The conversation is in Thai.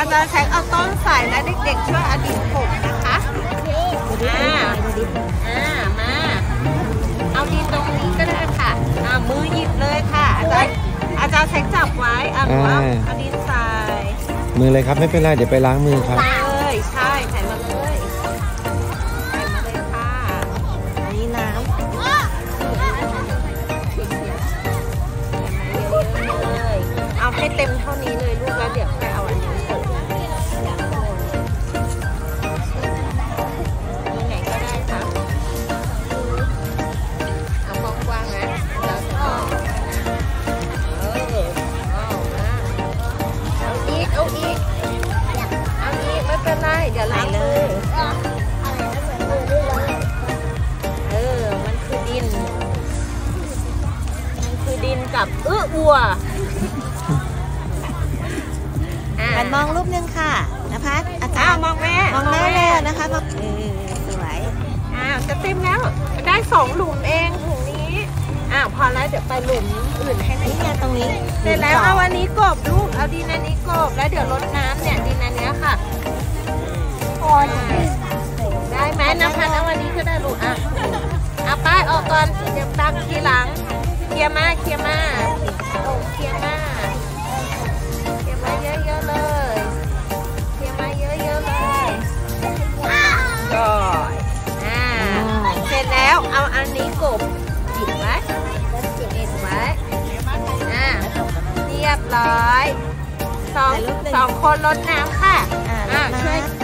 ารย์แท็กอาจารย์แท็กเอาต้นใส่และเด็กๆช่วยเอาดินถมนะคะอ่าอ่ามา เอาดินตรงนี้ก็ได้ค่ะ อ่ามือหยิบเลยค่ะ อาจารย์อาจารย์แท็กจับไว้อ่าหนูเอาเอาดินใส่มือเลยครับไม่เป็นไรเดี๋ยวไปล้างมือครับเลยใช่ใส่มาเลยใส่มาเลยค่ะอันนี้น้ำเอาให้เต็มเท่านี้ กับเอื้ออัวอะกันมองรูปหนึงค่ะนภัสอาจาอ้าวรย์มองแม่มองแม่เลยนะคะมองเออสวยอ้าวจะเต็มแล้ว ได้สองหลุมเองถุงนี้อ้าวพอแล้วเดี๋ยวไปหลุมอื่นให้นะนี่ไงตรงนี้เสร็จแล้วสเอางอันนี้กบลูกเอาดินอันนี้กบแล้วเดี๋ยวรดน้ำเนี่ยดิน รียบร้อยสองสองคนรดน้ำค่ะอ่าอ่าแล้วช่วยนะ